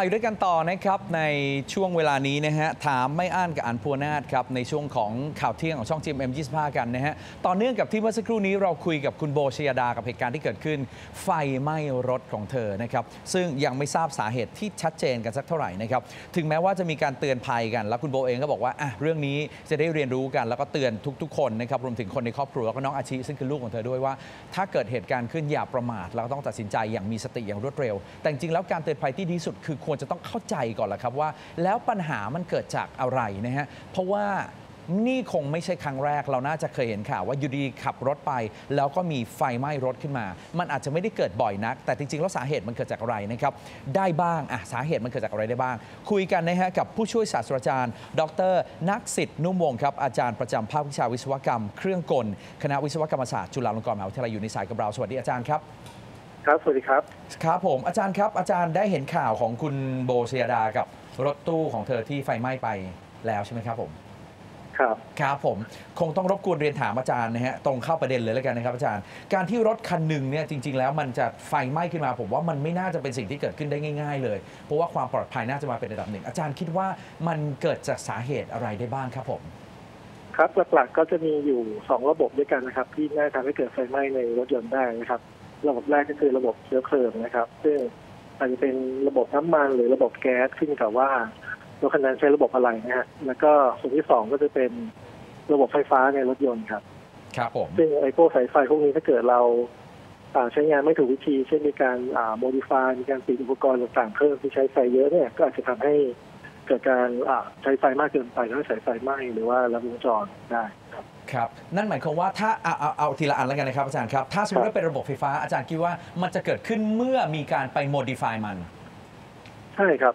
มาอยู่ด้วยกันต่อนะครับในช่วงเวลานี้นะฮะถามไม่อ่านกับอันพัวนาถครับในช่วงของข่าวเที่ยงของช่องจีเอ็มยี่สิบห้ากันนะฮะต่อเนื่องกับที่เมื่อสักครู่นี้เราคุยกับคุณโบชยดากับเหตุการณ์ที่เกิดขึ้น ไฟไหม้รถของเธอนะครับซึ่งยังไม่ทราบสาเหตุที่ชัดเจนกันสักเท่าไหร่นะครับถึงแม้ว่าจะมีการเตือนภัยกัน แล้วคุณโบเองก็บอกว่าอะเรื่องนี้จะได้เรียนรู้กัน แล้วก็เตือนทุก ๆ คนนะครับรวมถึงคนในครอบครัวแล้วก็น้องอาชิซึ่งคือลูกของเธอด้วยว่า ถ้าเกิดเหตุการณ์ขึ้นอย่าประมาทเราต้องตัดสินใจอย่างมีสติอย่างรวดเร็ว แต่จริงแล้วการเตือนภัยที่ดีสุดคือควรจะต้องเข้าใจก่อนแหละครับว่า แล้วปัญหามันเกิดจากอะไรนะฮะเพราะว่านี่คงไม่ใช่ครั้งแรก เราน่าจะเคยเห็นข่าวว่าอยู่ดีขับรถไป แล้วก็มีไฟไหม้รถขึ้นมา มันอาจจะไม่ได้เกิดบ่อยนัก แต่จริงๆ แล้วสาเหตุมันเกิดจากอะไรนะครับ ได้บ้างอะสาเหตุมันเกิดจากอะไรได้บ้าง คุยกันนะฮะกับผู้ช่วยศาสตราจารย์ ดร นักสิทธิ์นุ่มวงครับ อาจารย์ประจำภาควิชาวิศวกรรม เครื่องกล คณะวิศวกรรมศาสตร์จุฬาลงกรณ์มหาวิทยาลัยอยู่ในสายกับเรา สวัสดีอาจารย์ครับ ครับ สวัสดีครับครับผมอาจารย์ครับ อาจารย์ได้เห็นข่าวของคุณโบเซียดากับรถตู้ของเธอที่ไฟไหม้ไปแล้วใช่ไหมครับผมครับครับผมคงต้องรบกวนเรียนถามอาจารย์นะฮะตรงเข้าประเด็นเลยแล้วกันนะครับอาจารย์ การที่รถคันหนึ่งเนี่ยจริง ๆ แล้วมันจะไฟไหม้ขึ้นมา ผมว่ามันไม่น่าจะเป็นสิ่งที่เกิดขึ้นได้ง่าย ๆ เลย เพราะว่าความปลอดภัยน่าจะมาเป็นระดับหนึ่งอาจารย์คิดว่ามันเกิดจากสาเหตุอะไรได้บ้างครับผม ครับหลักๆก็จะมีอยู่สองระบบด้วยกันนะครับ ที่น่าจะทำให้เกิดไฟไหม้ในรถยนต์ได้นะครับ ระบบแรกก็คือระบบเชื้อเพลิงนะครับ ซึ่งอาจจะเป็นระบบน้ำมันหรือระบบแก๊สขึ้นกับว่ารถคันนั้นใช้ระบบอะไรนะฮะแล้วก็ส่วนที่สองก็จะเป็นระบบไฟฟ้าในรถยนต์ครับ ครับผมซึ่งไอ้พวกสายไฟพวกนี้ถ้าเกิดเราอ่าใช้งานไม่ถูกวิธี เช่นมีการอ่าโมดิฟายมีการติดอุปกรณ์ต่างๆเพิ่มที่ใช้ไฟเยอะเนี่ยก็อาจจะทำให้เกิดการอ่าใช้ไฟมากเกินไปแล้วก็สายไฟไหม้หรือว่าระวงจรได้ครับ ครับ นั่นหมายความว่าถ้าเอาเอาเอาทีละอันแล้วกันนะครับอาจารย์ครับ ถ้าสมมติว่าเป็นระบบไฟฟ้าอาจารย์คิดว่ามันจะเกิดขึ้นเมื่อมีการไปโมดิฟายมัน ใช่ครับ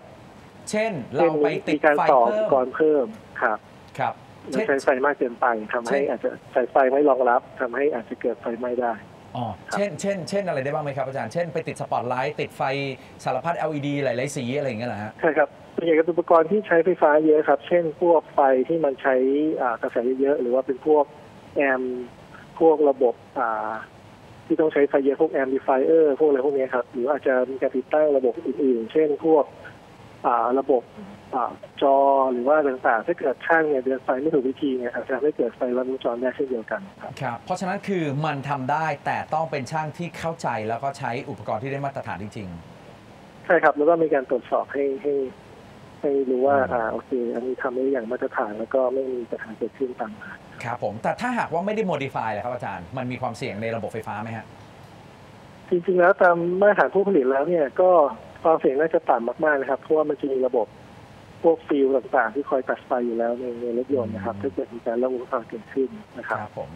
เช่น เราไปติดมีการไฟต่ออุเพิ่ปมกรณ์เพิ่มครับครับ มันเช่นใช้ไฟมากเกินไปทำให้เช่นอาจจะสายไฟไม่รองรับทำให้อาจจะเกิดไฟไหม้ได้ อ๋อเช่นเช่นเช่นอะไรได้บ้างไหมครับอาจารย์ เช่นไปติดสปอตไลท์ติดไฟสารพัด LED หลายๆสีอะไรอย่างเงี้ยเหรอฮะใช่ครับส่วนใหญ่ก็เป็นอุปกรณ์ที่ใช้ไฟฟ้าเยอะครับ เช่นพวกไฟที่มันใช้อ่ากระแสเยอะๆหรือว่าเป็นพวกแอมป์พวกระบบอ่าที่ต้องใช้ไฟเยอะพวกแอมพลิฟายเออร์พวกอะไรพวกนี้ครับ หรืออาจจะมีการติดตั้งระบบอื่นๆ เช่นพวกอ่าระบบอ่า จอหรือว่าต่างๆ ถ้าเกิดช่างเนี่ยเดินไฟไม่ถูกวิธีเนี่ยอาจจะทำให้เกิดไฟลัดวงจรได้เช่นเดียวกันครับครับเพราะฉะนั้นคือมันทำได้แต่ต้องเป็นช่างที่เข้าใจแล้วก็ใช้อุปกรณ์ที่ได้มาตรฐานจริง ใช่ครับแล้วก็มีการตรวจสอบให้ให้ให้รู้ว่าอืมอ่าโอเค อันนี้ทำได้อย่างมาตรฐานแล้วก็ไม่มีปัญหาเกิดขึ้นตามมาๆ ครับผมแต่ถ้าหากว่าไม่ได้โมดิฟายเลยครับอาจารย์ มันมีความเสี่ยงในระบบไฟฟ้าไหมฮะ จริงๆแล้วตามมาตรฐานผู้ผลิตแล้วเนี่ยก็ความเสี่ยงน่าจะต่ำมากๆนะครับเพราะว่ามันจะมีระบบพ วกฟิลต่างๆ ที่คอยตัดไฟอยู่แล้วในในรถยนต์นะครับ ถ้าเกิดมีการระบุความเกิดขึ้นนะคครับรับผม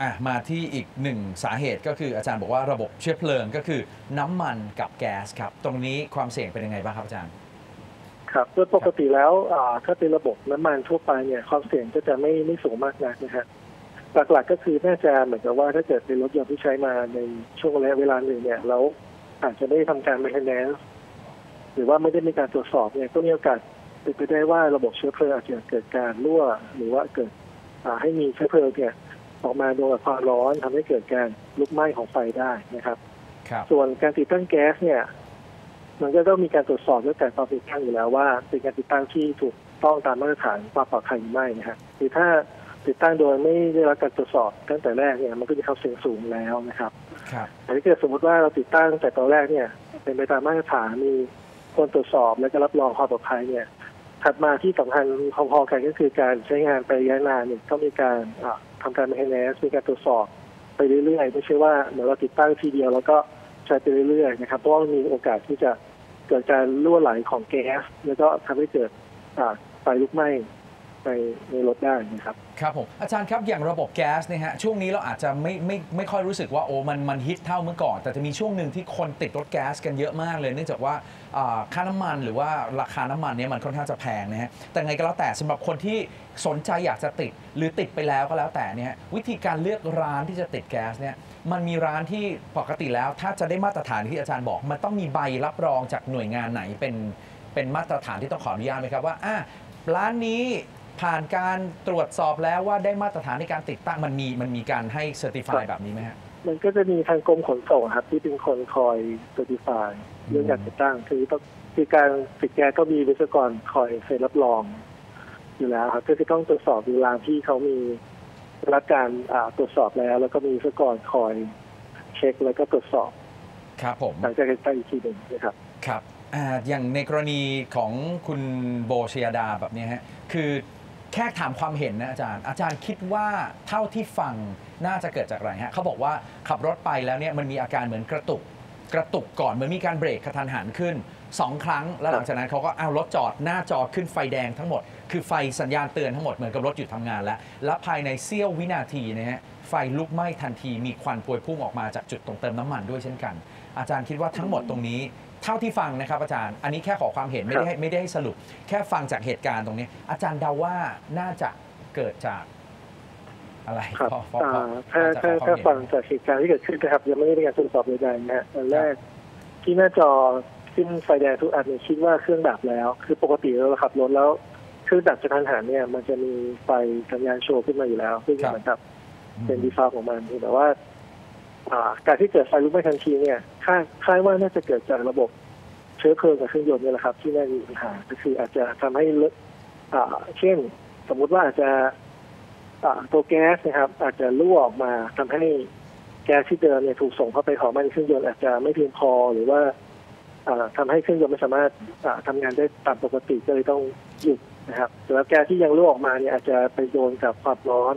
อะมาที่อีกหนึ่งสาเหตุก็คืออาจารย์บอกว่าระบบเชื้อเพลิงก็คือน้ำมันกับแก๊สครับ ตรงนี้ความเสี่ยงเป็นยังไงบ้างครับอาจารย์ครับโดยปกติแล้วอ่าถ้าเป็นระบบน้ำมันทั่วไปเนี่ยความเสี่ยงก็จะไม่ไม่สูงมากนักนะฮะหลักๆก็คือน่าจะเหมือนกับว่าถ้าเกิดเป็นรถยนต์ที่ใช้มาในช่วงระยะเวลาหนึ่งเนี่ยแล้วอาจจะไม่ได้ทำการ maintenance หรือว่าไม่ได้มีการตรวจสอบเนี่ยก็มีโอกาส เป็นไปได้ว่าระบบเชื้อเพลิงอาจจะเกิดการรั่ว หรือว่าเกิดอ่าให้มีเชื้อเพลิงเนี่ยออกมาโดนกับความร้อนทำให้เกิดการลุกไหม้ของไฟได้นะครับครับส่วนการติดตั้งแก๊สเนี่ย มันก็ต้องมีการตรวจสอบด้วยการความติดตั้งอยู่แล้วว่าเป็นการติดตั้งที่ถูกต้องตามมาตรฐานความปลอดภัยหรือไม่นะฮะหรือถ้าติดตั้งโดยไม่ได้รับการตรวจสอบตั้งแต่แรกเนี่ยมันก็จะเข้าเสี่ยงสูงแล้วนะครับครับแต่ถ้าเกิดสมมติว่าเราติดตั้งแต่ตอนแรกเนี่ย เป็นไปตามมาตรฐานมีคนตรวจสอบและก็รับรองความปลอดภัยเนี่ย ถัดมาที่สำคัญพอๆกันก็คือการใช้งานไประยะนานเนี่ยต้องมีการทำทำการ maintenance มีการตรวจสอบไปเรื่อยๆ ไม่ใช่ว่าเหมือนเราติดตั้งทีเดียวแล้วก็ใช้ไปเรื่อยๆนะครับเพราะว่ามีโอกาสที่จะเกิดการรั่วไหลของแก๊สแล้วก็ทำให้เกิดไฟลุกไหม้ ในในรถได้นะครับ ครับผมอาจารย์ครับอย่างระบบแก๊สเนี่ยฮะช่วงนี้เราอาจจะไม่ไม่ไม่ค่อยรู้สึกว่าโอ้มันมันฮิตเท่าเมื่อก่อน แต่จะมีช่วงหนึ่งที่คนติดรถแก๊สกันเยอะมากเลย เนื่องจากว่าอ่าค่าน้ำมันหรือว่าราคาน้ำมันเนี่ยมันค่อนข้างจะแพงนะฮะแต่ไงก็แล้วแต่สำหรับคนที่สนใจอยากจะติดหรือติดไปแล้วก็แล้วแต่เนี่ยวิธีการเลือกร้านที่จะติดแก๊สเนี่ยมันมีร้านที่ปกติแล้ว ถ้าจะได้มาตรฐานที่อาจารย์บอก มันต้องมีใบรับรองจากหน่วยงานไหนเป็นเป็นมาตรฐานที่ต้องขออนุญาตไหมครับว่าอะร้านนี้ ผ่านการตรวจสอบแล้วว่าได้มาตรฐานในการติดตั้งมันมีมันมีการให้เซอร์ติฟายแบบนี้ไหมฮะมันก็จะมีทางกรมขนส่งครับ ที่เป็นคนคอย certify เรื่องการติดตั้งคือต้องคือการติดแก๊สก็มีวิศวกรคอยเซ็นรับรอง อยู่แล้วครับก็คือต้องตรวจสอบดูรางที่เขามีรับการอ่าตรวจสอบแล้ว แล้วก็มีวิศวกรคอยเช็คแล้วก็ตรวจสอบครับผมหลังจากการไปอีกทีหนึ่งนะครับครับอ่าอย่างในกรณีของคุณโบชยดาแบบเนี้ยฮะคือ แค่ถามความเห็นนะอาจารย์ อาจารย์คิดว่าเท่าที่ฟังน่าจะเกิดจากอะไรฮะเขาบอกว่าขับรถไปแล้วเนี่ยมันมีอาการเหมือนกระตุกกระตุกก่อนเหมือนมีการเบรกกระทันหันขึ้นสองครั้ง แล้วหลังจากนั้นเขาก็เอารถจอดหน้าจอขึ้นไฟแดงทั้งหมด คือไฟสัญญาณเตือนทั้งหมดเหมือนกับรถหยุดทำงานแล้ว และภายในเสี้ยววินาทีนะฮะไฟลุกไหม้ทันทีมีควันพวยพุ่งออกมาจากจุดตรงเติมน้ำมันด้วยเช่นกัน อาจารย์คิดว่าทั้งหมดตรงนี้เท่าที่ฟังนะครับอาจารย์ อันนี้แค่ขอความเห็นไม่ได้ให้ไม่ได้ให้สรุป แค่ฟังจากเหตุการณ์ตรงนี้ อาจารย์เดาว่าน่าจะเกิดจากอะไรครับพอพออ่าพอถ้าพอจะถ้าขอควถ้ามฟัเห็งนจากเหตุการณ์ที่เกิดขึ้นนะครับ ยังไม่ได้มีการตรวจสอบใดๆนะฮะอันแรกที่หน้าจอขึ้นไฟแดงทุกอันเนี่ยคิดว่าเครื่องดับแล้ว คือปกติเราขับรถแล้วเครื่องดับกระทันหันเนี่ย มันจะมีไฟสัญญาณโชว์ขึ้นมาอยู่แล้วซึ่งครับเหมือนกับเป็นดีฟาของมันแต่ว่าอ่า การที่เกิดไฟลุกไหม้ทันทีเนี่ยคาดคาดว่าน่าจะเกิดจากระบบเชื้อเพลิงกับเครื่องยนต์นี่แหละครับ ที่น่ามีปัญหาก็คืออาจจะทำให้เลอะเช่น สมมุติว่าอาจจะตัวแก๊สนะครับ อาจจะรั่วออกมาทำให้แก๊สที่เดิมเนี่ยถูกส่งเข้าไปเผาไหม้ในเครื่องยนต์อาจจะไม่เพียงพอหรือว่าทำาให้เครื่องยนต์ไม่สามารถอ่าทำงานได้ตามปกติก็เลยต้องหยุดนะครับแล้วแก๊สที่ยังรั่วออกมาเนี่ยอาจจะไปโดนกับความร้อน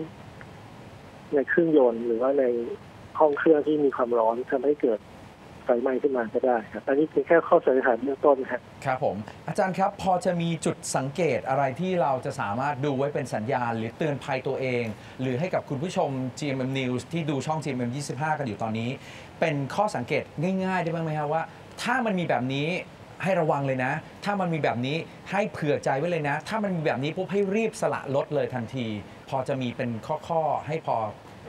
ในเครื่องยนต์หรือว่าใน ห้องเครื่องที่มีความร้อนทำให้เกิดไฟไหม้ขึ้นมาก็ได้ครับอันนี้เป็นแค่ข้อสันนิษฐานเบื้องต้นครับครับผมอาจารย์ครับพอจะมีจุดสังเกตอะไรที่เราจะสามารถดูไว้เป็นสัญญาณ หรือเตือนภัยตัวเอง หรือให้กับคุณผู้ชม GMM News ที่ดูช่อง GMM 25 กันอยู่ตอนนี้ เป็นข้อสังเกตง่ายๆ ได้บ้างไหมครับว่า ถ้ามันมีแบบนี้ให้ระวังเลยนะ ถ้ามันมีแบบนี้ให้เผื่อใจไว้เลยนะ ถ้ามันมีแบบนี้ปุ๊บให้รีบสละรถเลยทันที พอจะมีเป็นข้อๆให้พอ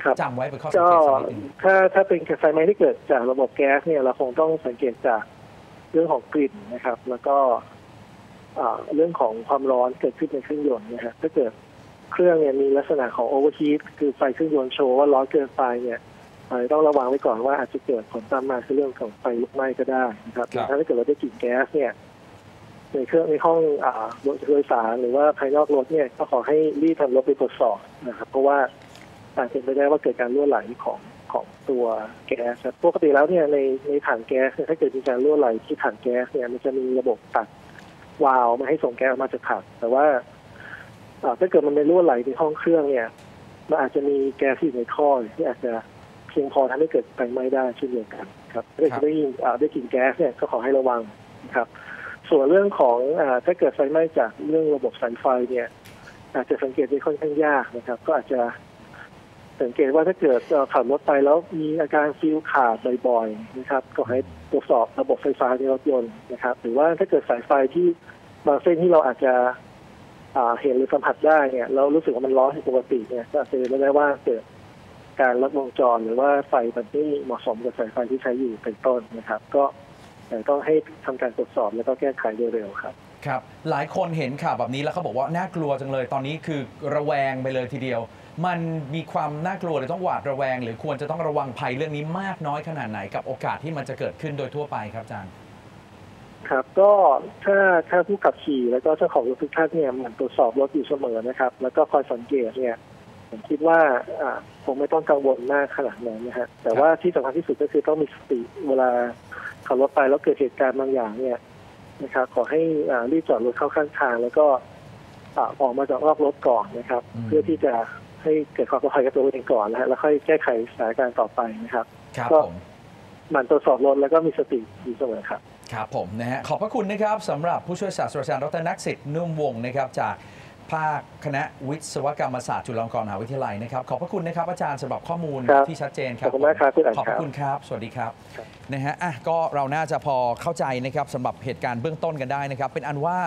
ครับจำไว้เป็นข้อสังก็เกตสักนิดหนึงถ้าถ้าเป็นไฟไหม้ที่เกิดจากระบบแก๊สเนี่ยเราคงต้องสังเกตจากเรื่องของกลิ่นนะครับ แล้วก็อ่าเรื่องของความร้อนเกิดขึ้นในเครื่องยนต์นะฮะถ้าเกิดเครื่องเนี่ยมีลักษณะของ overheat คือไฟเครื่องยนต์โชว์ว่าร้อนเกินไปเนี่ยอาจจะต้องระวังไว้ก่อนว่าอาจจะเกิดผลตามมาคือเรื่องของไฟลุกไหม้ก็ได้นะครับครับ ถ้าเกิดเราได้กลิ่นแก๊สเนี่ยในเครื่องในห้องอ่ารถโดยสารหรือว่าภายนอกรถเนี่ยก็ขอให้รีบนำรถไปตรวจสอบนะครับ เพราะว่า อาจเป็นไปได้ว่าเกิดการรั่วไหลของของตัวแก๊สครับปกติแล้วเนี่ยในในถังแก๊สเนี่ยถ้าเกิดมีการรั่วไหลที่ถังแก๊สเนี่ยมันจะมีระบบตัดวาล์วไมาให้ส่งแก๊สออกมาจากถังแต่ว่าอ่าถ้าเกิดมันเป็นรั่วไหลในห้องเครื่องเนี่ยมันอาจจะมีแก๊สที่อยู่ในท่อที่อาจจะเพียงพอทำให้เกิดไฟไหม้ได้เช่นเดียวกันครับถ้าเกิดครับได้ยินอ่าได้กลิ่นแก๊สเนี่ยก็ขอให้ระวังนะครับ ส่วนเรื่องของอาถ้าเกิดไฟไหม้จากเรื่องระบบสายไฟเนี่ยอาจจะสังเกตได้ค่อนข้างยากนะครับ ก็อาจจะ สังเกตว่าถ้าเกิดขับรถไปแล้วมีอาการฟิวขาดบ่อยๆนะครับก็ให้ตรวจสอบระบบไฟฟ้าในรถยนต์นะครับ หรือว่าถ้าเกิดสายไฟที่บางเส้นที่เราอาจจะเห็นหรือสัมผัสได้เนี่ยเรารู้สึกว่ามันร้อนผิดปกติเนี่ยก็อาจจะเป็นได้ว่าเกิดการลัดวงจรหรือว่าไฟมันไม่เหมาะสมกับสายไฟที่ใช้อยู่เป็นต้นนะครับ ก็ต้องให้ทำการตรวจสอบแล้วก็แก้ไขโดยเร็วครับครับ หลายคนเห็นข่าวแบบนี้แล้วเขาบอกว่าน่ากลัวจังเลยตอนนี้คือระแวงไปเลยทีเดียว มันมีความน่ากลัวหรือต้องหวาดระแวง หรือควรจะต้องระวังภัยเรื่องนี้มากน้อยขนาดไหนกับโอกาสที่มันจะเกิดขึ้นโดยทั่วไปครับอาจารย์ครับก็ถ้าถ้าผู้ขับขี่แล้วก็เจ้าของรถทุกท่านเนี่ยหมันตรวจสอบรถอยู่เสมอนะครับ แล้วก็คอยสังเกตเนี่ยผมคิดว่าอ่าคงไม่ต้องกังวลมากขนาดนั้นนะฮะแต่ว่าที่สำคัญที่สุดก็คือต้องมีสติเวลาขับรถไปแล้วเกิดเหตุการณ์บางอย่างเนี่ยนะครับขอให้อ่ารีบจอดรถเข้าข้างทาง แล้วก็อ่าออกมาจากนอกรถก่อนนะครับอืมเพื่อที่จะ ให้เกิดความปลอดภัยกับตัวเองก่อนนะฮะแล้วค่อยแก้ไขสถานการณ์ต่อไปนะครับครับก็ผมหมั่นตรวจสอบรถแล้วก็มีสติอยู่เสมอครับครับผมนะฮะขอบพระคุณนะครับสำหรับผู้ช่วยศาสตราจารย์ดรนักสิทธิ์นุ่มวงศ์นะครับจากภาคคณะวิศวกรรมศาสตร์จุฬาลงกรณ์มหาวิทยาลัยนะครับขอบพระคุณนะครับอาจารย์สำหรับข้อมูลครับที่ชัดเจนครัขอบคุณมากครับคุณอั๋นขอบพครัระบคุณครับ สวัสดีครับครับนะฮะอะก็เราน่าจะพอเข้าใจนะครับสำหรับเหตุการณ์เบื้องต้นกันได้นะครับ เป็นอันว่า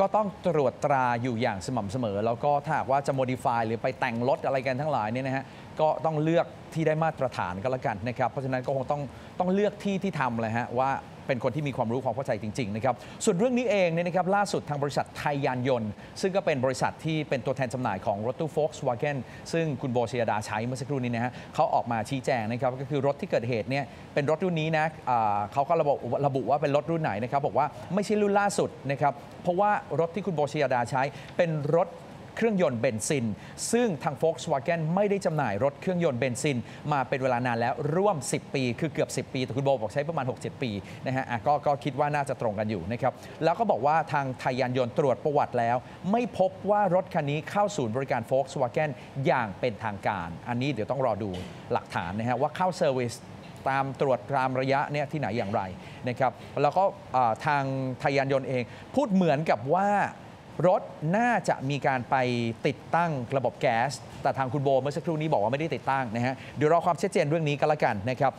ก็ต้องตรวจตราอยู่อย่างสม่ำเสมอ แล้วก็ถ้าหากว่าจะ modify หรือไปแต่งรถอะไรกันทั้งหลายเนี่ยนะฮะก็ต้องเลือกที่ได้มาตรฐานก็แล้วกันนะครับ เพราะฉะนั้นก็คงต้องต้องเลือกที่ที่ทำเลยฮะว่า เป็นคนที่มีความรู้ความเข้าใจจริงๆนะครับส่วนเรื่องนี้เองเนี่ยนะครับล่าสุดทางบริษัทไทยยานยนต์ ซึ่งก็เป็นบริษัทที่เป็นตัวแทนจำหน่ายของรถตู้ Volkswagen ซึ่งคุณโบชยดาใช้เมื่อสักครู่นี้นะฮะเขาออกมาชี้แจงนะครับก็คือรถที่เกิดเหตุเนี่ยเป็นรถรุ่นนี้นะเขาก็ระบุระบุว่าเป็นรถรุ่นไหนนะครับบอกว่าไม่ใช่รุ่นล่าสุดนะครับเพราะว่ารถที่คุณโบชยดาใช้เป็นรถ เครื่องยนต์เบนซิน ซึ่งทาง Volkswagen ไม่ได้จำหน่ายรถเครื่องยนต์เบนซิน มาเป็นเวลานานแล้วร่วม 10 ปี คือเกือบ 10 ปีแต่คุณโบบอกใช้ประมาณ 6-7 ปีนะฮะะก็ก็คิดว่าน่าจะตรงกันอยู่นะครับแล้วก็บอกว่าทางไทยยานยนต์ตรวจประวัติแล้ว ไม่พบว่ารถคันนี้เข้าศูนย์บริการ Volkswagen อย่างเป็นทางการ อันนี้เดี๋ยวต้องรอดูหลักฐานนะฮะว่าเข้า service ตามตรวจตามระยะเนี่ยที่ไหนอย่างไรนะครับแล้วก็ทางไทยยานยนต์เอง พูดเหมือนกับว่า รถน่าจะมีการไปติดตั้งระบบแก๊ส แต่ทางคุณโบเมื่อสักครู่นี้บอกว่าไม่ได้ติดตั้งนะฮะเดี๋ยวรอความชัดเจนเรื่องนี้กันละกันนะครับ